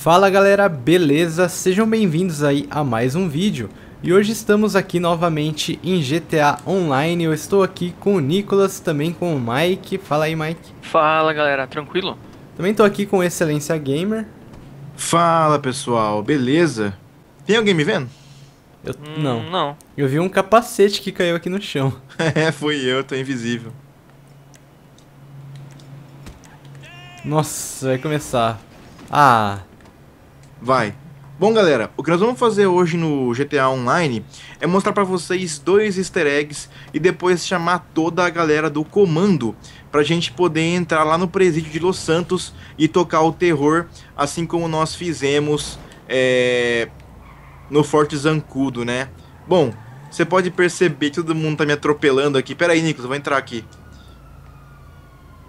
Fala galera, beleza? Sejam bem-vindos aí a mais um vídeo. E hoje estamos aqui novamente em GTA Online. Eu estou aqui com o Nicolas, também com o Mike. Fala aí, Mike. Fala galera, tranquilo? Também estou aqui com o Excelência Gamer. Fala pessoal, beleza? Tem alguém me vendo? Eu, Hum, não, Não. eu vi um capacete que caiu aqui no chão. É, fui eu, tô invisível. Nossa, vai começar. Ah, Vai. Bom, galera, o que nós vamos fazer hoje no GTA Online é mostrar pra vocês dois easter eggs e depois chamar toda a galera do comando pra gente poder entrar lá no presídio de Los Santos e tocar o terror, assim como nós fizemos é, no Forte Zancudo, né? Bom, você pode perceber que todo mundo tá me atropelando aqui. Pera aí, Nicolas, vou entrar aqui.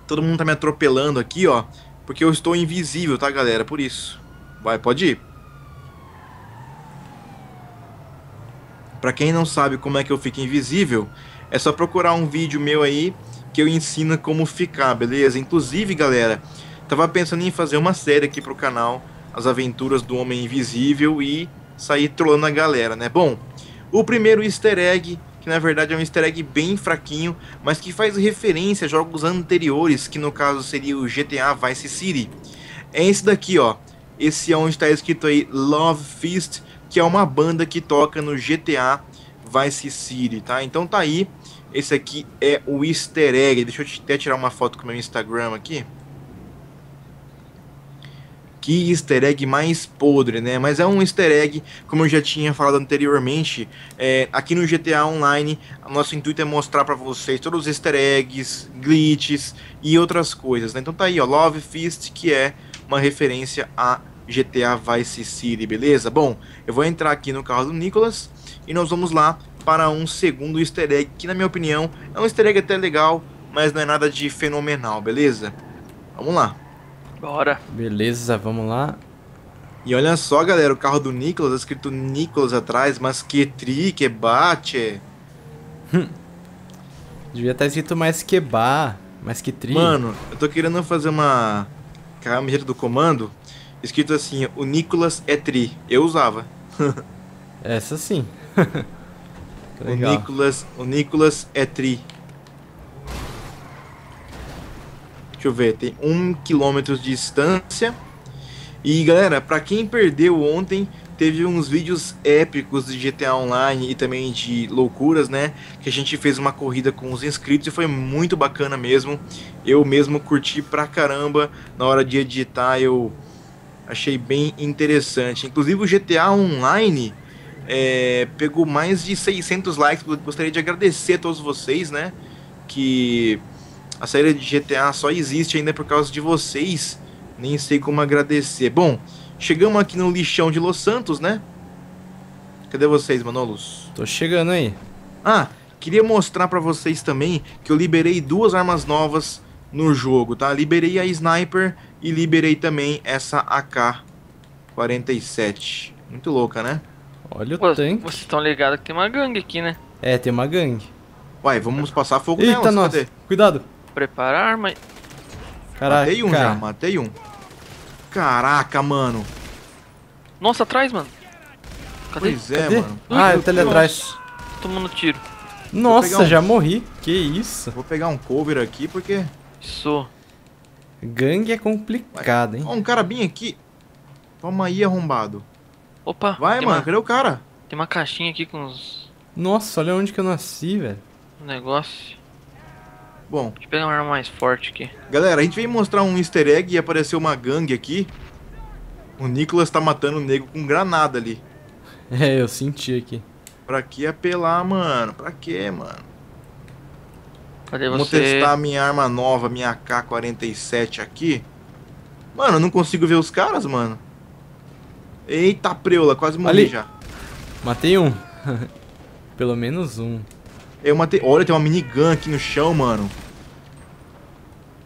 Todo mundo tá me atropelando aqui, ó, porque eu estou invisível, tá, galera? Por isso. Vai, pode ir. Pra quem não sabe como é que eu fico invisível, é só procurar um vídeo meu aí que eu ensino como ficar, beleza? Inclusive, galera, tava pensando em fazer uma série aqui pro canal, As Aventuras do Homem Invisível e sair trollando a galera, né? Bom, o primeiro easter egg, que na verdade é um easter egg bem fraquinho, mas que faz referência a jogos anteriores, que no caso seria o GTA Vice City. É esse daqui, ó. Esse é onde está escrito aí Love Fist, que é uma banda que toca no GTA Vice City, tá? Então tá aí. Esse aqui é o easter egg. Deixa eu até tirar uma foto com o meu Instagram aqui. Que easter egg mais podre, né? Mas é um easter egg, como eu já tinha falado anteriormente, é, aqui no GTA Online, nosso intuito é mostrar pra vocês todos os easter eggs, glitches e outras coisas, né? Então tá aí, ó, Love Fist, que é uma referência a GTA Vice City, beleza? Bom, eu vou entrar aqui no carro do Nicolas e nós vamos lá para um segundo easter egg, que na minha opinião é um easter egg até legal, mas não é nada de fenomenal, beleza? Vamos lá. Bora. beleza, vamos lá. E olha só, galera, o carro do Nicolas, escrito Nicolas atrás, mas que tri, que bate. Devia estar escrito mais que bar, mais que tri. Mano, eu tô querendo fazer uma camiseta do comando, escrito assim, o Nicolas é tri. Eu usava. Essa sim. O. Nicolas, o Nicolas é tri. Deixa eu ver, tem um quilômetro de distância. E galera, pra quem perdeu ontem, teve uns vídeos épicos de GTA Online e também de loucuras, né? Que a gente fez uma corrida com os inscritos e foi muito bacana mesmo. Eu mesmo curti pra caramba. Na hora de editar, eu achei bem interessante. Inclusive o GTA Online é, pegou mais de 600 likes. Gostaria de agradecer a todos vocês, né? Que a série de GTA só existe ainda por causa de vocês. Nem sei como agradecer. Bom, chegamos aqui no lixão de Los Santos, né? Cadê vocês, Manolos? Tô chegando aí. Ah, queria mostrar pra vocês também que eu liberei duas armas novas no jogo, tá? Liberei a Sniper e liberei também essa AK-47. Muito louca, né? Olha o Pô, tanque. vocês estão ligados que tem uma gangue aqui, né? É, tem uma gangue. Uai, vamos passar fogo Eita, nelas, nossa. cadê? Cuidado. Preparar arma. Caraca. Matei um já, matei um. Caraca, mano. Nossa, atrás, mano. Cadê? Pois é, Cadê? mano. Ah, ele tá ali atrás. Tomando tiro. Nossa, um- já morri. Que isso. Vou pegar um cover aqui porque. Isso. Gangue é complicado, hein? Ó, um cara bem aqui. Toma aí, arrombado. Opa. Vai, mano, Uma, cadê o cara? tem uma caixinha aqui com uns Nossa, olha onde que eu nasci, velho. um negócio. Bom, Deixa eu pegar uma arma mais forte aqui. galera, a gente veio mostrar um easter egg e apareceu uma gangue aqui. O Nicolas tá matando o nego com granada ali. É, eu senti aqui. Pra que apelar, mano? Pra que, mano? Cadê Vamos você? testar a minha arma nova, minha AK-47 aqui. Mano, eu não consigo ver os caras, mano. Eita, preula, quase morri Ali. já. Matei um. Pelo menos um. Eu matei. Olha, tem uma minigun aqui no chão, mano.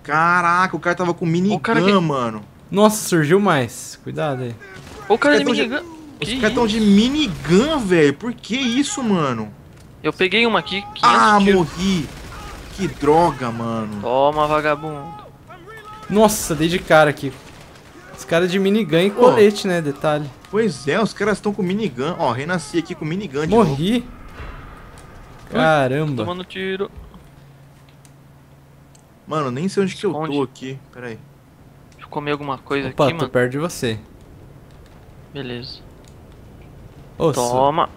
Caraca, o cara tava com minigun, O que- mano. Nossa, surgiu mais. Cuidado aí. Ô, cara de minigun. Os caras tão de minigun, velho. Por que isso, mano? Eu peguei uma aqui. 500 Ah, morri. Que droga, mano. Toma, vagabundo. Nossa, dei de cara aqui. Os caras de minigun e colete, né? Detalhe. Pois é, os caras estão com minigun. Ó, renasci aqui com minigun de novo. Morri. Caramba. Tomando tiro. Mano, nem sei onde que eu tô Esconde. aqui. Pera aí. Deixa eu comer alguma coisa Opa, aqui, tô mano. perto de você. Beleza. Toma.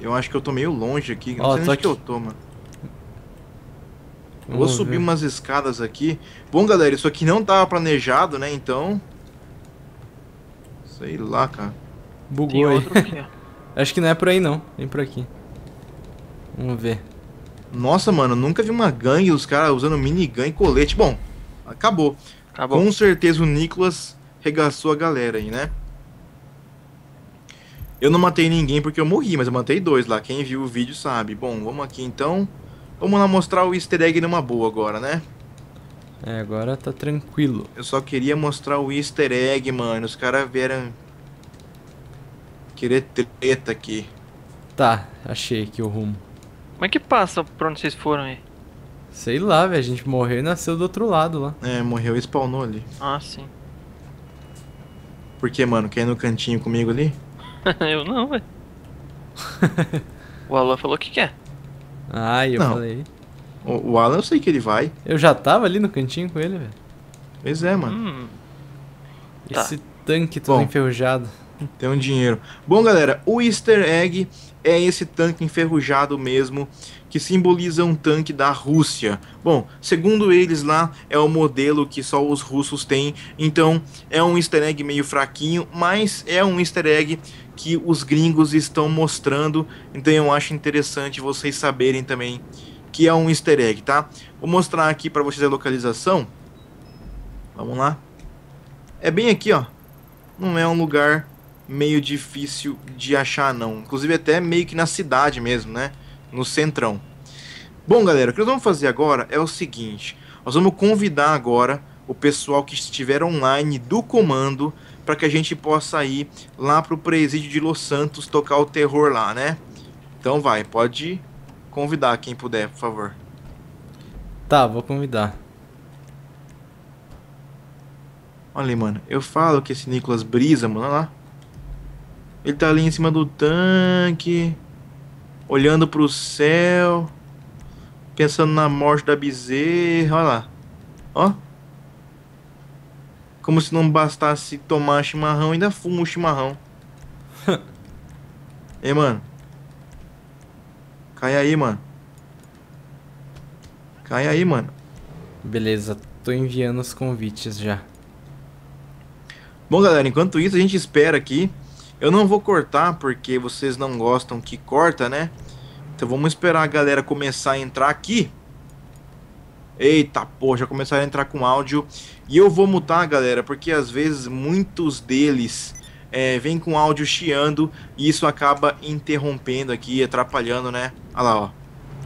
Eu acho que eu tô meio longe aqui. Não Ó, sei tô onde que eu aqui. tô, mano. Eu vou subir ver. umas escadas aqui. Bom, galera, isso aqui não tava planejado, né? Então. Sei lá, cara. Tem Bugou aí. Acho que não é por aí não. Vem por aqui. Vamos ver. Nossa, mano, nunca vi uma gangue dos caras usando minigun e colete. Bom, acabou. Acabou. Com certeza o Nicolas regaçou a galera aí, né? Eu não matei ninguém porque eu morri, mas eu matei dois lá. Quem viu o vídeo sabe. Bom, vamos aqui então. Vamos lá mostrar o easter egg numa boa agora, né? É, agora tá tranquilo. Eu só queria mostrar o easter egg, mano. Os caras vieram querer treta aqui. Tá, achei aqui o rumo. Como é que passa pra onde vocês foram aí? Sei lá, velho. A gente morreu e nasceu do outro lado lá. É, morreu e spawnou ali. Ah, sim. Por que, mano? Quer ir no cantinho comigo ali? eu não, velho. o Alan falou que quer. Ai, eu Não. falei. O, o Alan eu sei que ele vai. Eu já tava ali no cantinho com ele, velho. Pois é, mano. Hum, Tá. Esse tanque todo Bom. enferrujado. Tem um dinheiro. Bom, galera, o easter egg é esse tanque enferrujado mesmo, que simboliza um tanque da Rússia. Bom, segundo eles lá, é o modelo que só os russos têm, então é um easter egg meio fraquinho, mas é um easter egg que os gringos estão mostrando, então eu acho interessante vocês saberem também que é um easter egg, tá? Vou mostrar aqui para vocês a localização. Vamos lá. É bem aqui, ó. Não é um lugar meio difícil de achar, não. Inclusive até meio que na cidade mesmo, né? No centrão. Bom, galera, o que nós vamos fazer agora é o seguinte. Nós vamos convidar agora o pessoal que estiver online do comando para que a gente possa ir lá pro presídio de Los Santos tocar o terror lá, né? Então vai, pode convidar quem puder, por favor. Tá, vou convidar. Olha aí, mano. Eu falo que esse Nicolas brisa, mano. Olha lá. Ele tá ali em cima do tanque. Olhando pro céu. Pensando na morte da bezerra. Olha lá. Ó. Como se não bastasse tomar chimarrão, ainda fuma o chimarrão. Ei, mano. Cai aí, mano. Cai aí, mano. Beleza, tô enviando os convites já. Bom, galera, enquanto isso a gente espera aqui. Eu não vou cortar porque vocês não gostam que corta, né? Então vamos esperar a galera começar a entrar aqui. Eita, pô, já começaram a entrar com áudio. E eu vou mutar, galera, porque às vezes muitos deles é, vêm com áudio chiando e isso acaba interrompendo aqui, atrapalhando, né? Olha lá, ó.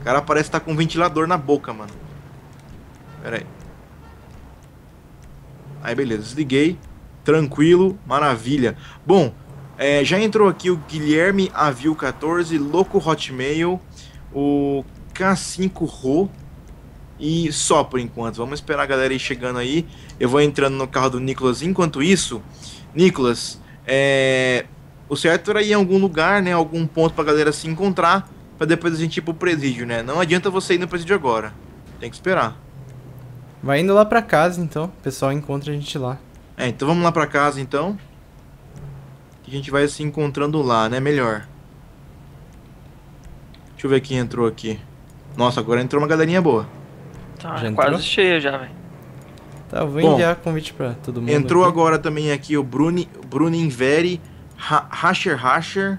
O cara parece estar com um ventilador na boca, mano. Pera aí. Aí, beleza, desliguei. Tranquilo, maravilha. Bom, é, já entrou aqui o Guilherme Avil 14, Louco Hotmail, o K5 Ro e só por enquanto. Vamos esperar a galera ir chegando aí. Eu vou entrando no carro do Nicolas. Enquanto isso, Nicolas, é, o certo era ir em algum lugar, né? Algum ponto pra galera se encontrar, pra depois a gente ir pro presídio, né? Não adianta você ir no presídio agora. Tem que esperar. Vai indo lá pra casa então, o pessoal encontra a gente lá. É, então vamos lá pra casa então. Que a gente vai se encontrando lá, né? Melhor. Deixa eu ver quem entrou aqui. Nossa, agora entrou uma galerinha boa. Tá, Já entrou? quase cheia já, velho. Tá, eu vou Bom, enviar convite pra todo mundo. Entrou aqui. agora também aqui o Bruni, Bruno Inveri, Ra- Rasher Rasher,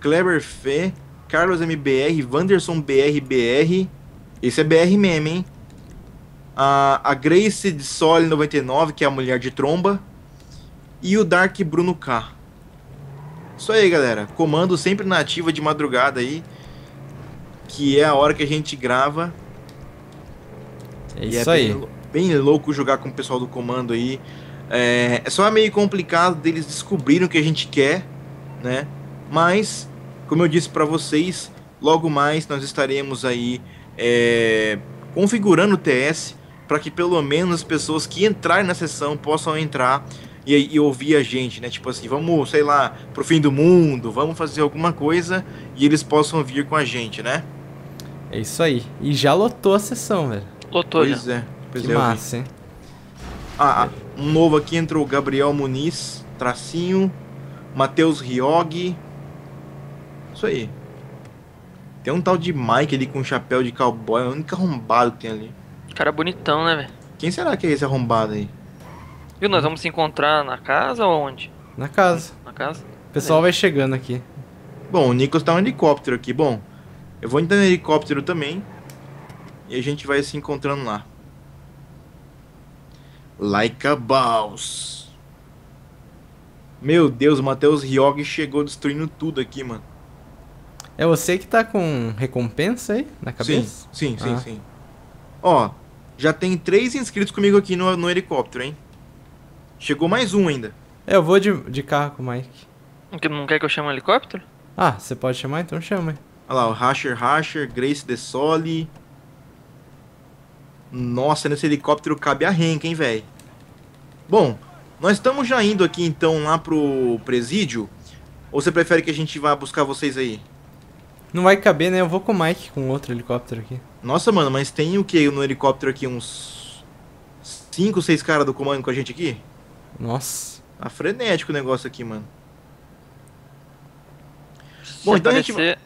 Kleber Fê, Carlos MBR, Wanderson BRBR. Esse é BR mesmo, hein? A, a Grace de Sol 99, que é a mulher de tromba. E o Dark Bruno K. Isso aí, galera. Comando sempre na ativa de madrugada aí. Que é a hora que a gente grava. É E isso é aí. Bem, bem louco jogar com o pessoal do comando aí. É, é só meio complicado deles descobrirem o que a gente quer, né? Mas, como eu disse pra vocês, logo mais nós estaremos aí é, configurando o TS para que pelo menos as pessoas que entrarem na sessão possam entrar e, e ouvir a gente, né? Tipo assim, vamos, sei lá, pro fim do mundo, vamos fazer alguma coisa e eles possam vir com a gente, né? É isso aí. E já lotou a sessão, velho. Lotou já. Pois é. Pois que é, massa, hein? Ah, ah, um novo aqui entrou o Gabriel Muniz, tracinho, Matheus Riog. Isso aí. Tem um tal de Mike ali com um chapéu de cowboy, é o único arrombado que tem ali. Cara bonitão, né, velho? Quem será que é esse arrombado aí? Viu, nós vamos se encontrar na casa ou onde? Na casa. Na casa? O pessoal vai chegando aqui. Bom, o Nicolas tá um helicóptero aqui. Bom, eu vou entrar no helicóptero também. E a gente vai se encontrando lá. Like a boss. Meu Deus, o Matheus Riog chegou destruindo tudo aqui, mano. É você que tá com recompensa aí na cabeça? Sim, sim, sim, Ah. sim. Ó, já tem três inscritos comigo aqui no, no helicóptero, hein? Chegou mais um ainda. É, eu vou de, de carro com o Mike. Que Não quer que eu chame um helicóptero? Ah, você pode chamar? Então chama aí. Olha lá, o Rasher Rasher, Grace De Soli. Nossa, nesse helicóptero cabe a renca, hein, velho? Bom, nós estamos já indo aqui então lá pro presídio. Ou você prefere que a gente vá buscar vocês aí? Não vai caber, né? Eu vou com o Mike com outro helicóptero aqui. Nossa, mano, mas tem o que no helicóptero aqui? Uns 5, 6 caras do comando com a gente aqui? Nossa. Tá frenético o negócio aqui, mano. Se Bom, então a gente aparecer...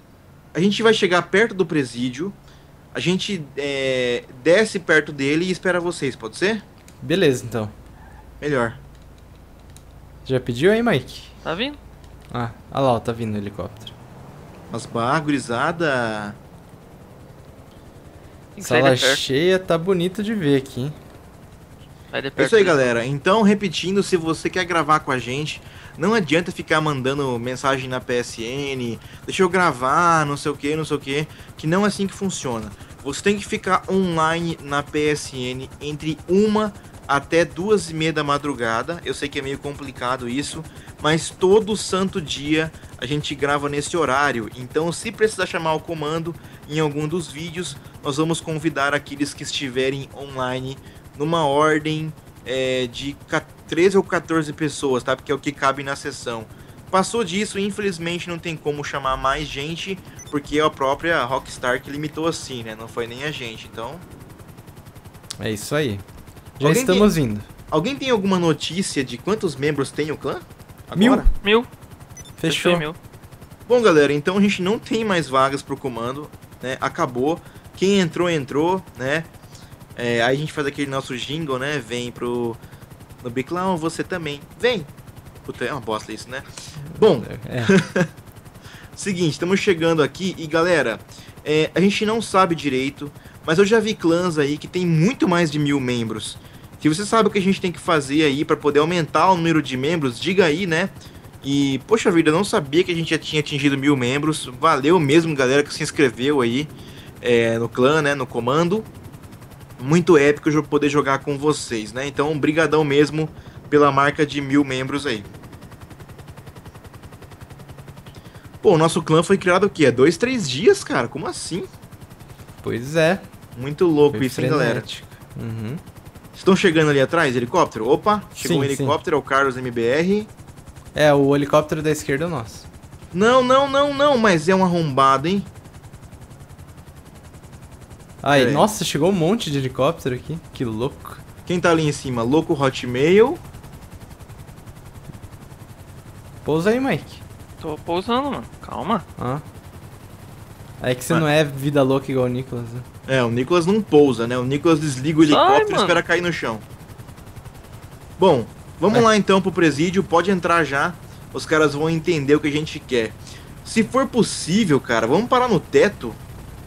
A gente vai chegar perto do presídio. A gente é, desce perto dele e espera vocês, pode ser? Beleza, então. Melhor. Já pediu aí, Mike? Tá vindo? Ah, olha lá, ó, tá vindo o helicóptero. Mas bah, gurizada. Tem que sair Sala cheia, tá bonito de ver aqui, hein? É isso aí, galera. Então, repetindo, se você quer gravar com a gente, não adianta ficar mandando mensagem na PSN, deixa eu gravar, não sei o que, não sei o que, que não é assim que funciona. Você tem que ficar online na PSN entre uma até duas e meia da madrugada. Eu sei que é meio complicado isso, mas todo santo dia a gente grava nesse horário. Então, se precisar chamar o comando em algum dos vídeos, nós vamos convidar aqueles que estiverem online numa ordem é, de ca- 13 ou 14 pessoas, tá? Porque é o que cabe na sessão. Passou disso, infelizmente não tem como chamar mais gente, porque é a própria Rockstar que limitou assim, né? Não foi nem a gente. Então, É isso aí. Já Alguém estamos indo. alguém tem alguma notícia de quantos membros tem o clã? Mil. Agora? Mil. Fechou. Fechei mil. Bom, galera, então a gente não tem mais vagas pro comando, né? Acabou. Quem entrou, entrou, né? É, aí a gente faz aquele nosso jingle, né? Vem pro. No Biclão, você também. Vem! Puta, é uma bosta isso, né? Bom, É. Seguinte, estamos chegando aqui e galera, é, a gente não sabe direito, mas eu já vi clãs aí que tem muito mais de mil membros. Se você sabe o que a gente tem que fazer aí para poder aumentar o número de membros, diga aí, né? E, poxa vida, eu não sabia que a gente já tinha atingido mil membros. Valeu mesmo, galera, que se inscreveu aí é, no clã, né? No comando. Muito épico eu poder jogar com vocês, né? Então, brigadão mesmo pela marca de mil membros aí. Pô, o nosso clã foi criado o quê? Há dois, três dias, cara? Como assim? Pois é. Muito louco Foi isso, hein, galera? Uhum. Estão chegando ali atrás, helicóptero? Opa, chegou Sim, um helicóptero, é o Carlos MBR. É, o helicóptero da esquerda é o nosso. Não, não, não, não, mas é um arrombado, hein? Aí, nossa, chegou um monte de helicóptero aqui. Que louco. Quem tá ali em cima? Louco Hotmail. Pousa aí, Mike. Tô pousando, mano. Calma. Ah. É que você Mas- não é vida louca igual o Nicolas, né? É, o Nicolas não pousa, né? O Nicolas desliga o helicóptero e mano. espera cair no chão. Bom, vamos É. lá então pro presídio, pode entrar já. Os caras vão entender o que a gente quer. Se for possível, cara, vamos parar no teto.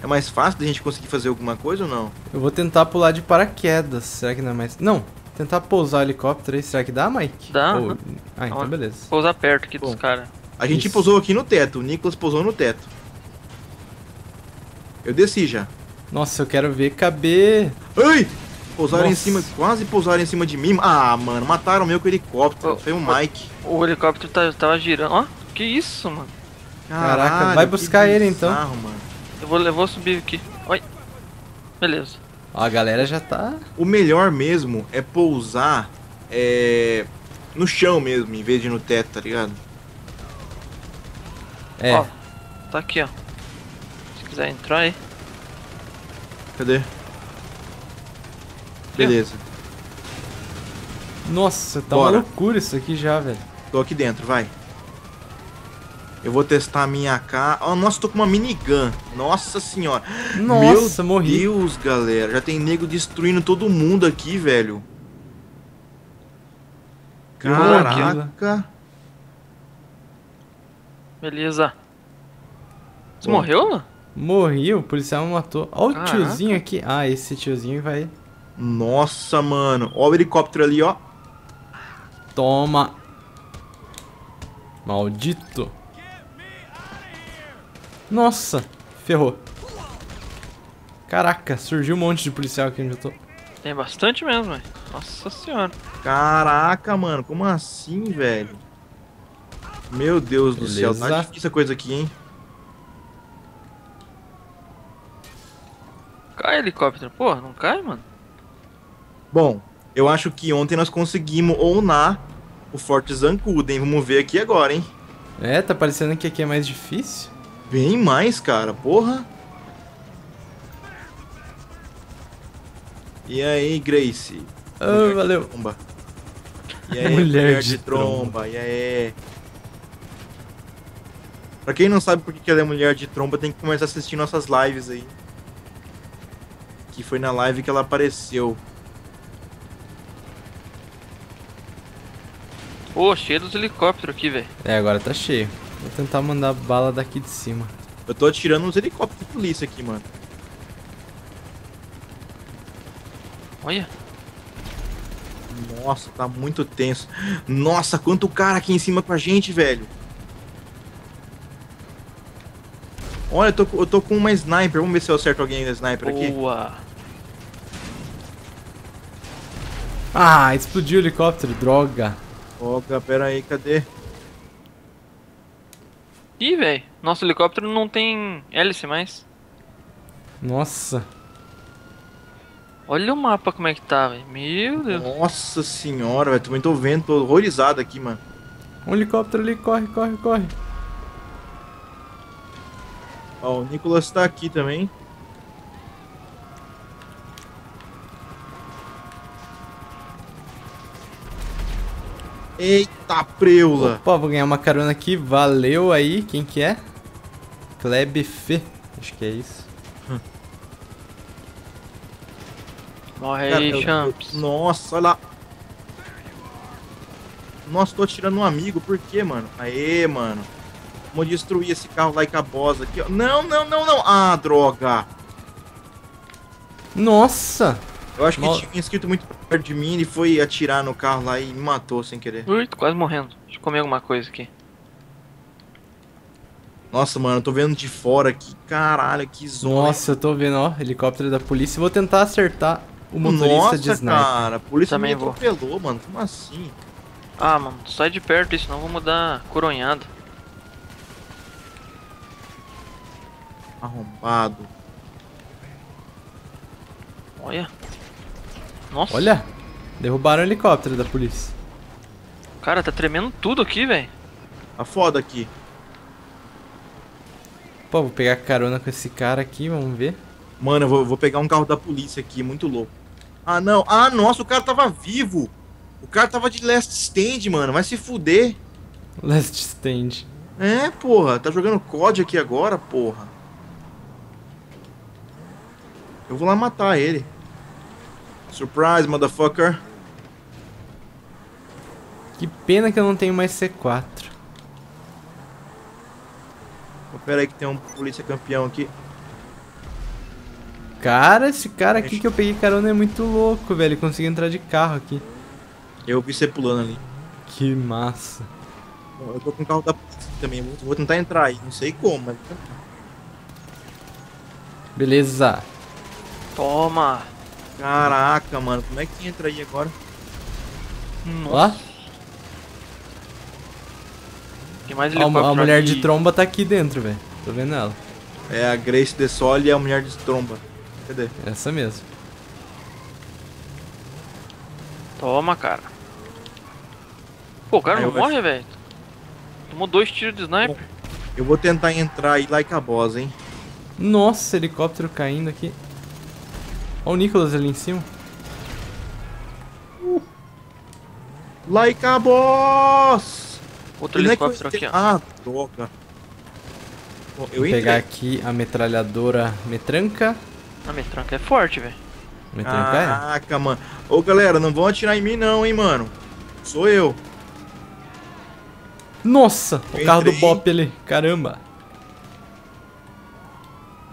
É mais fácil da gente conseguir fazer alguma coisa ou não? Eu vou tentar pular de paraquedas. Será que não é mais. Não, tentar pousar o helicóptero aí. Será que dá, Mike? Dá, Ou-. Ah, então Ó. beleza. Pousar perto aqui dos Bom. caras. A gente Isso. pousou aqui no teto, o Nicolas pousou no teto. Eu desci já. Nossa, eu quero ver caber. Ai! Pousaram em Nossa. cima, quase pousaram em cima de mim. Ah, mano, mataram o meu com o helicóptero. Foi o. Mike. O helicóptero tá, tava girando. Ó, que isso, mano. Caraca, Caralho, vai buscar ele, então. bizarro, mano. Eu vou, eu vou subir aqui. Oi. Beleza. Ó, a galera já tá. O melhor mesmo é pousar é, no chão mesmo, em vez de no teto, tá ligado? É, Ó. Tá aqui, ó. Se quiser entrar aí. Cadê? Beleza, nossa, tá Bora. uma loucura isso aqui já, velho. tô aqui dentro, vai. Eu vou testar a minha AK. Oh, nossa, tô com uma minigun. Nossa senhora. Nossa, Meu morri. Deus, galera. Já tem nego destruindo todo mundo aqui, velho. Caraca. Beleza. Você Bom. morreu, Luan? Morri, o policial me matou. Ó o Caraca. tiozinho aqui. Ah, esse tiozinho vai... Nossa, mano. Ó o helicóptero ali, ó. Toma. Maldito. Nossa, ferrou. Caraca, surgiu um monte de policial aqui onde eu tô. Tem bastante mesmo, velho. Nossa senhora. Caraca, mano. Como assim, velho? Meu Deus do céu. Tá Beleza. difícil essa coisa aqui, hein? Cai helicóptero. Porra, não cai, mano? Bom, eu acho que ontem nós conseguimos onar o Forte Zancudo, hein? Vamos ver aqui agora, hein? É, tá parecendo que aqui é mais difícil. Bem mais, cara. Porra. E aí, Grace? Ah, Mulher de valeu. Tromba. E aí, Mulher mulher, de de tromba. E aí? Pra quem não sabe por que que ela é mulher de tromba, tem que começar a assistir nossas lives aí. Que foi na live que ela apareceu. Pô, cheio dos helicópteros aqui, velho. É, agora tá cheio. Vou tentar mandar bala daqui de cima. Eu tô atirando uns helicópteros de polícia aqui, mano. Olha. Nossa, tá muito tenso. Nossa, quanto cara aqui em cima com a gente, velho. Olha, eu tô, eu tô com uma sniper. Vamos ver se eu acerto alguém da sniper aqui. Boa. Ah, explodiu o helicóptero, droga. Oga, pera aí, cadê? Ih, velho. Nosso helicóptero não tem hélice mais. Nossa. Olha o mapa como é que tá, velho. Meu Deus. Nossa senhora, velho. Também tô vendo, tô horrorizado aqui, mano. Um helicóptero ali, corre, corre, corre. Ó, o Nicolas tá aqui também. Eita preula! Opa, vou ganhar uma carona aqui, valeu aí. Quem que é? Kleb Fê, acho que é isso. Morre Cara, aí, Champs. eu- Nossa, olha lá. Nossa, tô atirando um amigo, por quê, mano? Aê, mano. Vamos destruir esse carro lá e com a boss aqui, ó. Não, não, não, não. Ah, droga. Nossa! Eu acho que Mal- tinha um inscrito muito perto de mim, ele foi atirar no carro lá e me matou sem querer. Ui, tô quase morrendo. Deixa eu comer alguma coisa aqui. Nossa, mano, eu tô vendo de fora aqui. Caralho, que zona. Nossa, eu tô vendo, ó, helicóptero da polícia. Vou tentar acertar o motorista Nossa, de sniper. cara, a polícia Também me vou. atropelou, mano. Como assim? Ah, mano, sai de perto, senão eu vou mudar coronhada. Arrombado. Olha. Nossa. Olha, derrubaram o helicóptero da polícia. Cara, tá tremendo tudo aqui, velho. Tá foda aqui. Pô, vou pegar carona com esse cara aqui, vamos ver. Mano, eu vou, vou pegar um carro da polícia aqui, muito louco. Ah, não. Ah, nossa, o cara tava vivo. O cara tava de last stand, mano. Vai se fuder. Last stand. É, porra. Tá jogando COD aqui agora, porra. Eu vou lá matar ele. Surprise, motherfucker. Que pena que eu não tenho mais C4. Oh, Pera aí que tem um polícia campeão aqui. Cara, esse cara aqui que eu peguei carona é muito louco, velho. Ele conseguiu entrar de carro aqui. Eu vi você pulando ali. Que massa. Eu tô com o carro da polícia também. Vou, vou tentar entrar aí. Não sei como, mas... Beleza. Toma. Caraca, mano. Como é que entra aí agora? Ó, Tem mais a, helicóptero a mulher de tromba tá aqui dentro, velho. Tô vendo ela. É a Grace de Sol e a mulher de tromba. Cadê? Essa mesmo. Toma, cara. Pô, o cara Aí não morre, velho. Tomou dois tiros de sniper. Eu vou tentar entrar aí like a boss, hein? Nossa, helicóptero caindo aqui. Olha o Nicholas ali em cima. Like a boss! Outro Ele é helicóptero aqui, ó. Ah, droga. Bom, eu Vou entrei. pegar aqui a metralhadora metranca. A metranca é forte, velho. Metranca é? Caraca, mano. Ô, galera, não vão atirar em mim não, hein, mano. Sou eu. Nossa, o Eu carro do. Bop ali. Caramba.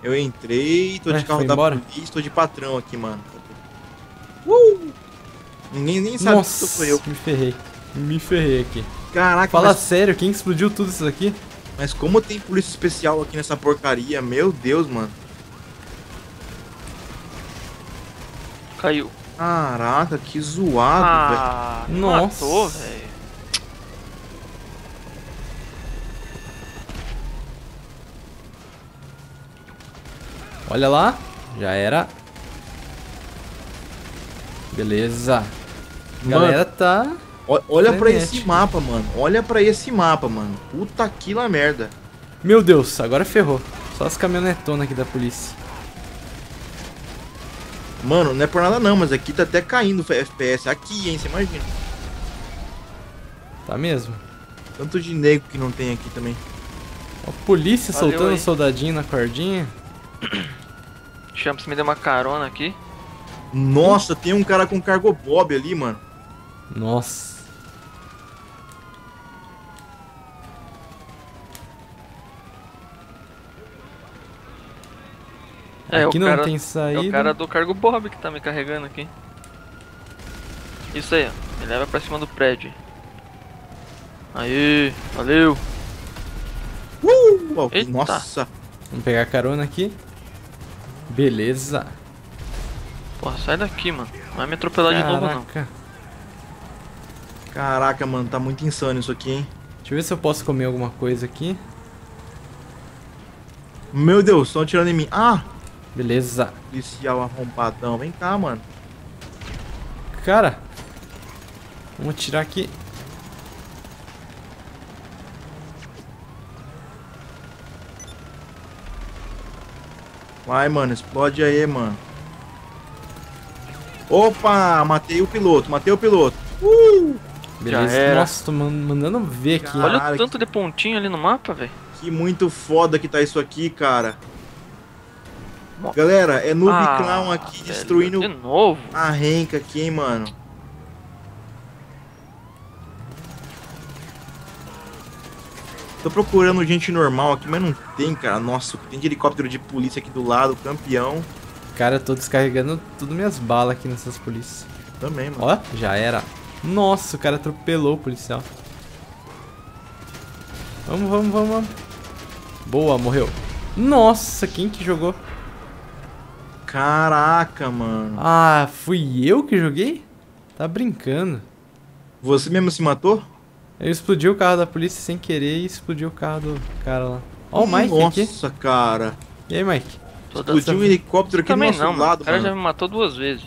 Eu entrei, tô de carro foi da embora? polícia, tô de patrão aqui, mano. Uh! Ninguém nem sabe que Nossa, sou eu. me ferrei. Me ferrei aqui. Caraca, Fala mas, sério, quem explodiu tudo isso aqui? mas como tem polícia especial aqui nessa porcaria? Meu Deus, mano. Caiu. Caraca, que zoado, velho. Ah, Nossa. matou, velho. Olha lá, já era. Beleza. A galera tá... Olha pra Frenético. esse mapa, mano. Olha pra esse mapa, mano. Puta que lá merda. Meu Deus, agora ferrou. Só as caminhonetonas aqui da polícia. Mano, não é por nada não, mas aqui tá até caindo o FPS. Aqui, hein, você imagina. Tá mesmo. Tanto de nego que não tem aqui também. A polícia Valeu soltando o soldadinho na cordinha. Champs me deu uma carona aqui. Nossa, tem um cara com cargo bob ali, mano. Nossa. É, aqui o não cara, tem é saída. o cara do cargo Bob que tá me carregando aqui. Isso aí, ó. Me leva pra cima do prédio. Aí, valeu. Uh! Eita. Nossa. Vamos pegar carona aqui. Beleza. Porra, sai daqui, mano. Não vai me atropelar de novo, não. Caraca. Caraca, mano, tá muito insano isso aqui, hein? Deixa eu ver se eu posso comer alguma coisa aqui. Meu Deus, estão atirando em mim. Ah! Beleza. Policial arrombadão. Vem cá, mano. Cara. Vamos tirar aqui. Vai, mano, explode aí, mano. Opa, matei o piloto, matei o piloto. Uh! Beleza. Nossa, tô man- mandando ver aqui. Cara. Olha o tanto de pontinho ali no mapa, velho. Que muito foda que tá isso aqui, cara. Galera, é Noob Ah, Clown aqui velho, destruindo De novo? a renca aqui, hein, mano. Tô procurando gente normal aqui, mas não tem, cara. Nossa, tem de helicóptero de polícia aqui do lado, campeão. Cara, eu tô descarregando tudo minhas balas aqui nessas polícias. Também, mano. Ó, já era. Nossa, o cara atropelou o policial. Vamos, vamos, vamos, vamos. Boa, morreu. Nossa, quem que jogou? Caraca, mano. Ah, fui eu que joguei? Tá brincando. Você mesmo se matou? Eu explodi o carro da polícia sem querer e explodi o carro do cara lá. Ó o Mike Nossa, aqui. cara. E aí, Mike? Toda Explodiu um helicóptero aqui do Também nosso não, mano. lado, O cara mano. já me matou duas vezes.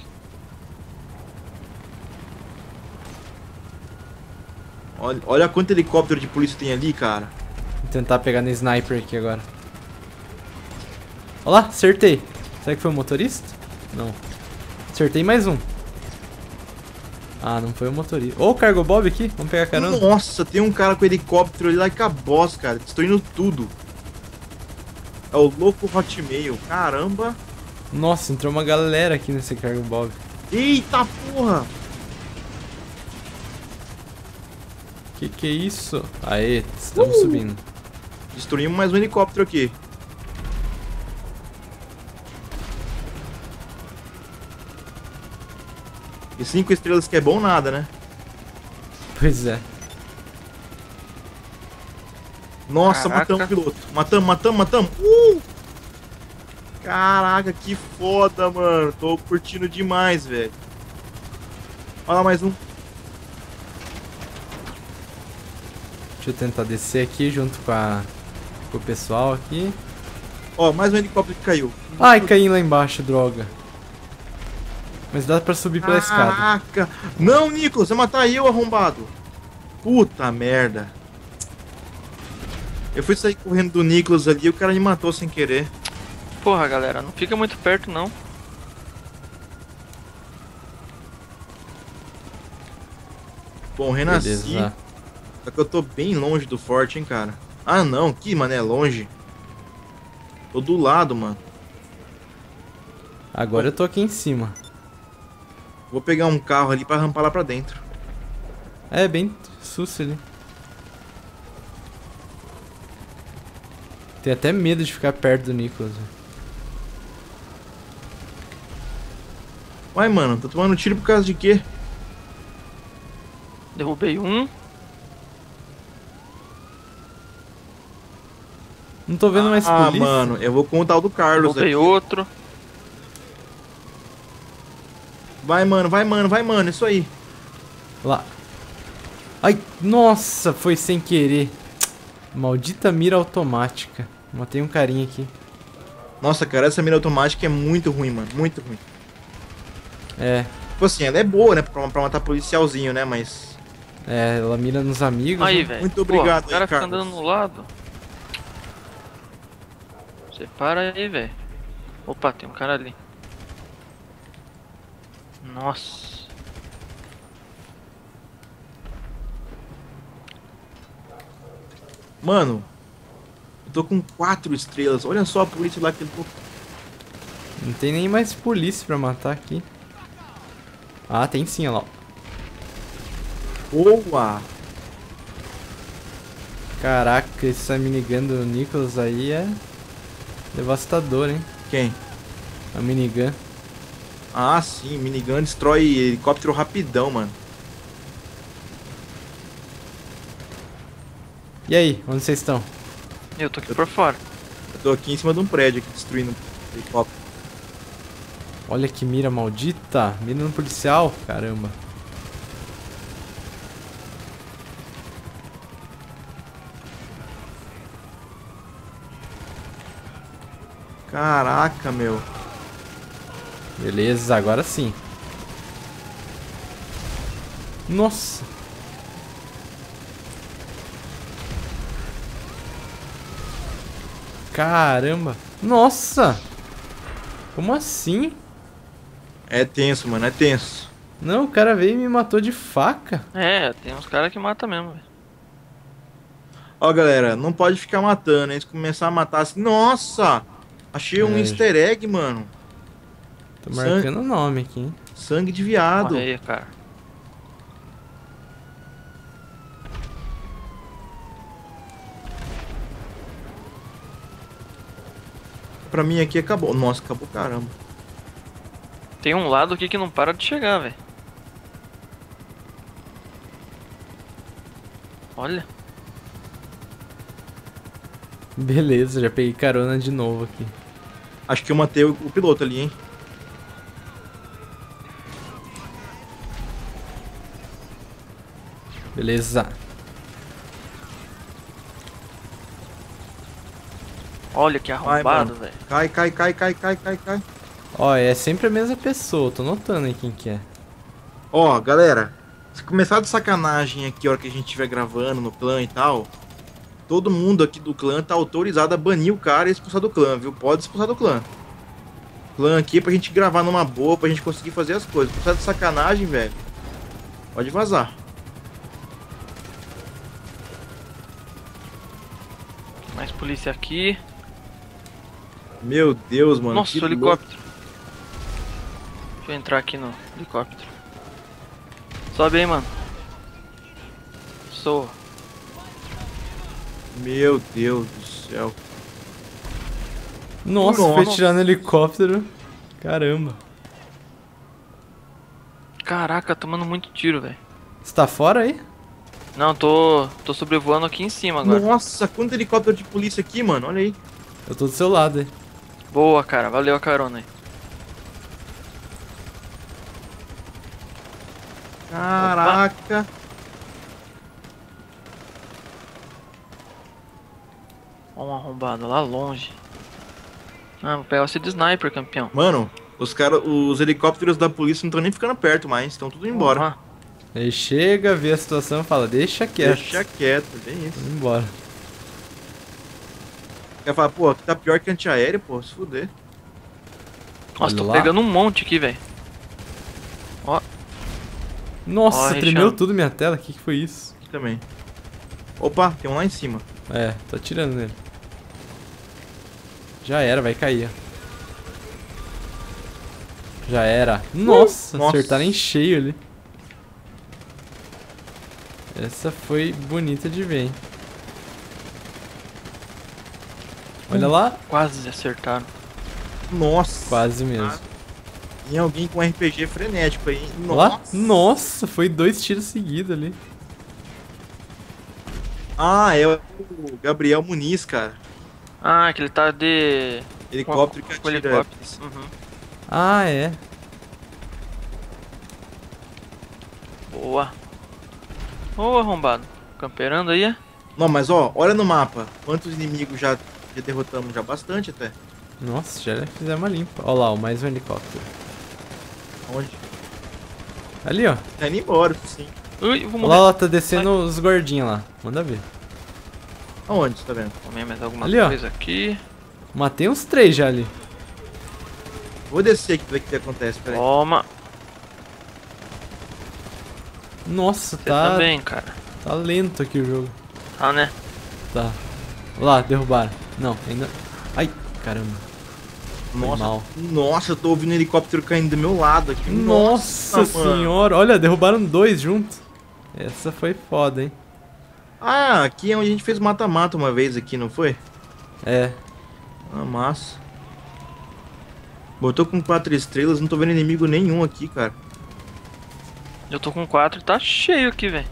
Olha, olha quanto helicóptero de polícia tem ali, cara. Vou tentar pegar no sniper aqui agora. Olha lá, acertei. Será que foi o motorista? Não. Acertei mais um. Ah, não foi o motorista. Ô, o Cargo Bob aqui. Vamos pegar carona. Nossa, tem um cara com helicóptero ali lá com a boss, cara. Destruindo tudo. É o louco Hotmail. Caramba. Nossa, entrou uma galera aqui nesse Cargo Bob. Eita porra. Que que é isso? Aê, estamos Uh! subindo. Destruímos mais um helicóptero aqui. E cinco estrelas que é bom nada, né? Pois é. Nossa, Caraca. matamos o piloto. Matamos, matamos, matamos. Uh! Caraca, que foda, mano. Tô curtindo demais, velho. Olha lá mais um. Deixa eu tentar descer aqui junto com, a, com o pessoal aqui. Ó, mais um helicóptero que caiu. Ai, caí lá embaixo, droga. Mas dá pra subir pela escada. Caraca. Não, Nicolas, você matar eu, arrombado. Puta merda. Eu fui sair correndo do Nicholas ali e o cara me matou sem querer. Porra, galera, não fica muito perto não. Bom, renasci. Beleza. Só que eu tô bem longe do forte, hein, cara. Ah, não. Que, mano, é longe. Tô do lado, mano. Agora eu tô aqui em cima. Vou pegar um carro ali pra rampar lá pra dentro. É, bem susto ali. Tenho até medo de ficar perto do Nicholas. Uai, mano, tô tomando tiro por causa de quê? Derrubei um. Não tô vendo mais ah, polícia. mano, eu vou contar o do Carlos Derrubei aqui. outro. Vai, mano, vai, mano, vai, mano, isso aí. Lá. Ai, nossa, foi sem querer. Maldita mira automática. Matei um carinha aqui. Nossa, cara, essa mira automática é muito ruim, mano, muito ruim. É, Tipo assim, ela é boa, né, pra, pra matar policialzinho, né, mas... é, ela mira nos amigos. Aí, né? velho. Muito obrigado Pô, o cara aí, fica Carlos. andando no lado. Você para aí, velho. Opa, tem um cara ali. Nossa. Mano, eu tô com quatro estrelas. Olha só a polícia lá que eu tô... Não tem nem mais polícia pra matar aqui. Ah, tem sim, olha lá. Boa! Caraca, essa minigun do Nicholas aí é devastador, hein? Quem? A minigun. Ah, sim, minigun destrói helicóptero rapidão, mano. E aí, onde vocês estão? Eu tô aqui por fora. Eu tô aqui em cima de um prédio aqui destruindo helicóptero. Olha que mira maldita. Mira no policial. Caramba. Caraca, meu. Beleza, agora sim. Nossa. Caramba. Nossa. Como assim? É tenso, mano, é tenso. Não, o cara veio e me matou de faca. É, tem uns caras que matam mesmo, velho. Ó, galera, não pode ficar matando, hein? Se começar a matar assim. Nossa! Achei um É. easter egg, mano. Tô Sangue. marcando o nome aqui, hein? Sangue de viado. Morre aí, cara. Pra mim aqui acabou. Nossa, acabou caramba. Tem um lado aqui que não para de chegar, velho. Olha. Beleza, já peguei carona de novo aqui. Acho que eu matei o, o piloto ali, hein? Beleza. Olha que arrombado, velho. Cai, cai, cai, cai, cai, cai, cai. Ó, é sempre a mesma pessoa. Tô notando aí quem que é. Ó, galera, se começar de sacanagem aqui a hora que a gente estiver gravando no clã e tal, todo mundo aqui do clã tá autorizado a banir o cara e expulsar do clã, viu? Pode expulsar do clã. Clã aqui é pra gente gravar numa boa, pra gente conseguir fazer as coisas. Se começar de sacanagem, velho, pode vazar. Mais polícia aqui. Meu Deus, mano. Nossa, helicóptero. Deixa eu entrar aqui no helicóptero. Sobe aí, mano. Sou. louco. Meu Deus do céu. Nossa, Nossa. foi tirar no helicóptero. Caramba. Caraca, tomando muito tiro, velho. Você tá fora aí? Não, tô. tô sobrevoando aqui em cima agora. Nossa, quanto helicóptero de polícia aqui, mano. Olha aí. Eu tô do seu lado aí. Boa, cara. Valeu a carona aí. Caraca. Ó um arrombado lá longe. Ah, vou pegar você de sniper, campeão. Mano, os cara, os helicópteros da polícia não estão nem ficando perto mais, estão tudo indo embora. Ah, Ele chega, vê a situação e fala, deixa quieto. Deixa quieto, bem isso. Vamos embora. Quer falar, pô, aqui tá pior que antiaéreo, pô, se fuder. Nossa, Olha tô lá. pegando um monte aqui, velho. Nossa, Ó, tremeu tudo minha tela. O que, que foi isso? Aqui também. Opa, tem um lá em cima. É, tô atirando nele. Já era, vai cair. ó. Já era. Nossa, nossa. acertaram em cheio ali. Essa foi bonita de ver, hein? Olha lá. Quase acertaram. Nossa. Quase mesmo. Tem alguém com RPG frenético aí. Olha lá. Nossa. Nossa, foi dois tiros seguidos ali. Ah, é o Gabriel Muniz, cara. Ah, que ele tá de. Helicóptero que com atira. helicóptero. Uhum. Ah, é. Boa. Ô, arrombado. Camperando aí, é? Não, mas ó, olha no mapa. Quantos inimigos já, já derrotamos? Já bastante até. Nossa, já fizemos uma limpa. Olha lá, ó, mais um helicóptero. Onde? Ali, ó. Tá indo embora, sim. Ui, vou Olha lá, morrer. ó, tá descendo os gordinhos lá. Manda ver. Aonde, você tá vendo? Tomei mais alguma Ali, ó. coisa aqui. Matei uns três já ali. Vou descer aqui pra ver o que acontece, peraí. Toma. Nossa, Você tá, também, cara. tá lento aqui o jogo. Tá, né? Tá. Olha lá, derrubaram. Não, ainda. Ai, caramba. Nossa, mal. nossa, eu tô ouvindo um helicóptero caindo do meu lado aqui. Nossa, mano. senhora. Olha, derrubaram dois juntos. Essa foi foda, hein? Ah, aqui é onde a gente fez mata-mata uma vez aqui, não foi? É. Ah, massa. Botou com quatro estrelas, não tô vendo inimigo nenhum aqui, cara. Eu tô com quatro e tá cheio aqui, velho.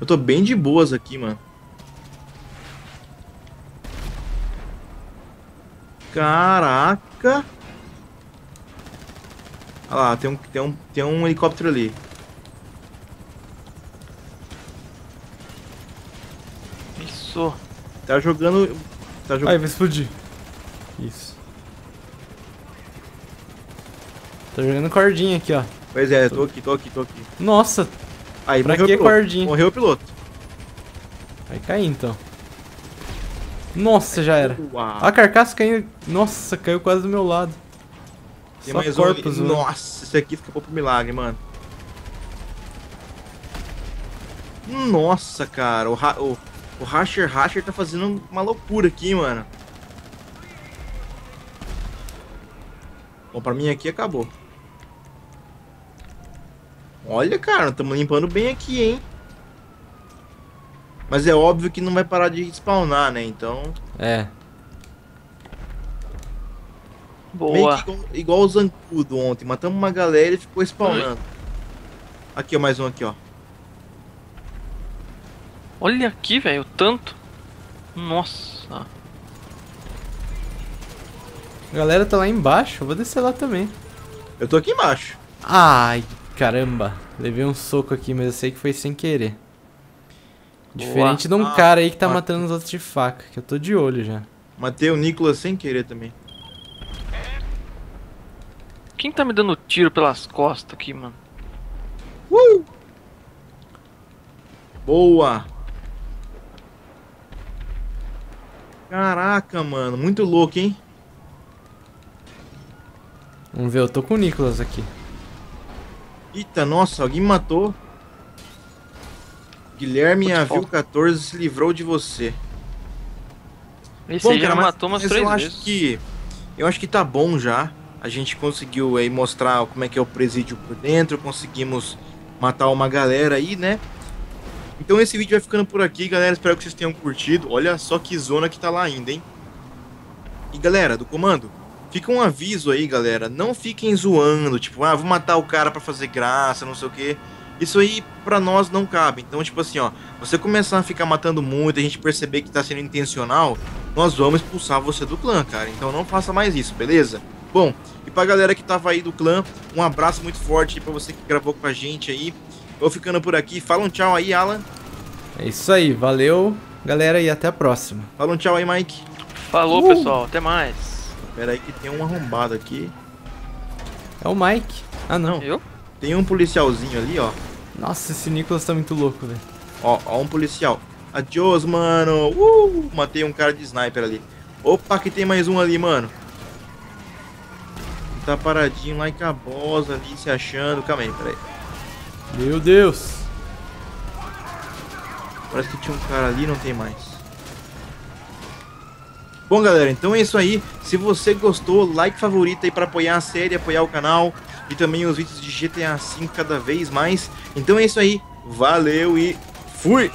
Eu tô bem de boas aqui, mano. Caraca! Olha lá, tem um, tem um, tem um helicóptero ali. Isso. Tá jogando. Tá jogando. Ai, vai explodir. Isso. Tô jogando cordinha aqui, ó. Pois é, tô aqui, tô aqui, tô aqui. Nossa, Aí, Pra morreu que o piloto. Morreu o piloto. vai cair então. Nossa, já era. Uau. A carcaça caiu. Nossa, caiu quase do meu lado. Tem Só mais um ali. corpos, velho. Nossa, esse aqui escapou pro milagre, mano. Nossa, cara, o, Ra o, o Rasher Rasher tá fazendo uma loucura aqui, mano. Bom, pra mim aqui acabou. Olha, cara, estamos limpando bem aqui, hein? Mas é óbvio que não vai parar de spawnar, né? Então, É. meio Boa. que igual, igual o Zancudo ontem. Matamos uma galera e ficou spawnando. Aqui, ó, mais um aqui, ó. Olha aqui, velho, o tanto. Nossa. A galera tá lá embaixo. Eu vou descer lá também. Eu tô aqui embaixo. Ai, caramba. Levei um soco aqui, mas eu sei que foi sem querer. Diferente de um Ah, cara aí que tá faca. matando os outros de faca, que eu tô de olho já. Matei o Nicolas sem querer também. Quem tá me dando tiro pelas costas aqui, mano? Boa! Caraca, mano, muito louco, hein? Vamos ver, eu tô com o Nicolas aqui. Eita, nossa, alguém me matou. Guilherme Avil falta. 14 se livrou de você. Esse aí já cara, mas- matou umas mas três eu vezes. acho que eu acho que tá bom já. A gente conseguiu aí mostrar como é que é o presídio por dentro, conseguimos matar uma galera aí, né? Então esse vídeo vai ficando por aqui, galera. Espero que vocês tenham curtido. Olha só que zona que tá lá ainda, hein? E galera, do comando, fica um aviso aí, galera. Não fiquem zoando, tipo, ah, vou matar o cara pra fazer graça, não sei o quê. Isso aí pra nós não cabe. Então, tipo assim, ó, você começar a ficar matando muito, a gente perceber que tá sendo intencional, nós vamos expulsar você do clã, cara. Então não faça mais isso, beleza? Bom, e pra galera que tava aí do clã, um abraço muito forte aí pra você que gravou com a gente aí. Vou ficando por aqui. Fala um tchau aí, Alan. É isso aí, valeu, galera, e até a próxima. Fala um tchau aí, Mike. Falou, Uh! pessoal. Até mais. Pera aí que tem um arrombado aqui. É o Mike. Ah, não. Eu? Tem um policialzinho ali, ó. Nossa, esse Nicolas tá muito louco, velho. Ó, ó um policial. Adiós, mano. Uh, matei um cara de sniper ali. Opa, que tem mais um ali, mano. Tá paradinho lá em Cabosa ali, se achando. Calma aí, peraí. Meu Deus. Parece que tinha um cara ali, não tem mais. Bom, galera, então é isso aí. Se você gostou, like favorito aí para apoiar a série, apoiar o canal e também os vídeos de GTA V cada vez mais. Então é isso aí. Valeu e fui!